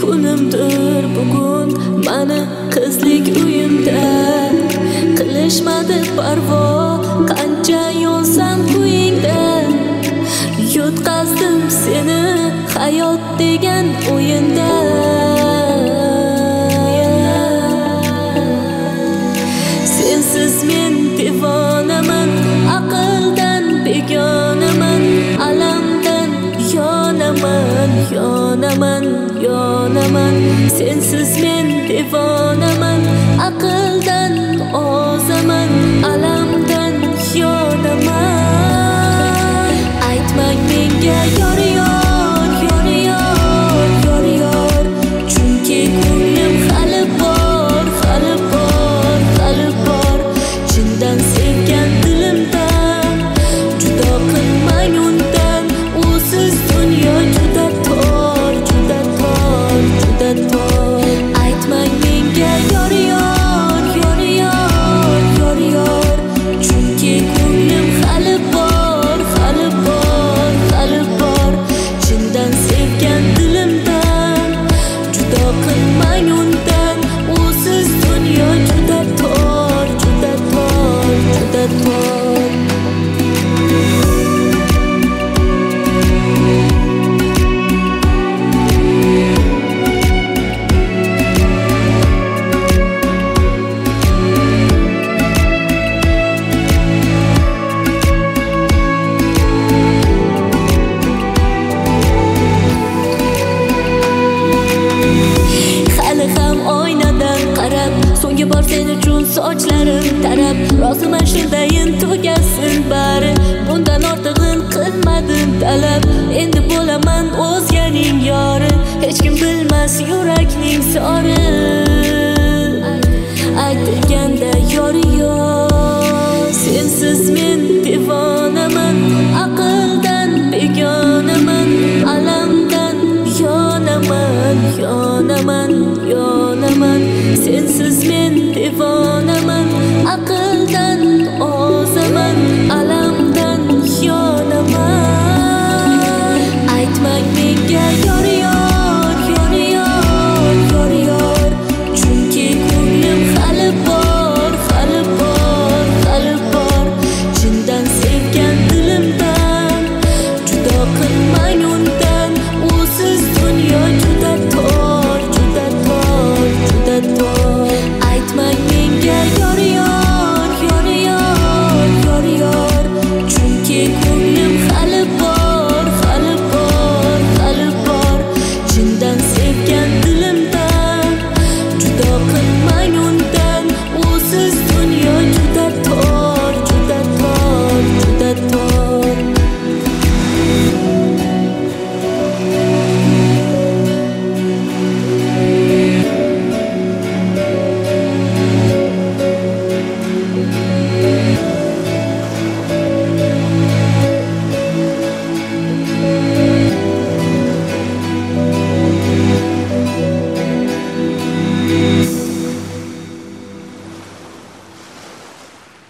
kunimdir qizlik uyimda qilishmadi parvo degan o'yinda. Sensiz men devonaman aqldan begonaman alamdan yonaman yonaman yonaman. Sensiz men devona that world shundayin tugasin bari. Bundan ortig'in qilmadim talab endi bo'laman o'zganing yori hech kim bilmas yurakning sori aytilganda yori yo'q sensiz men devonaman aqldan begonaman alamdan yonaman yonaman yonaman sensiz men devonaman aql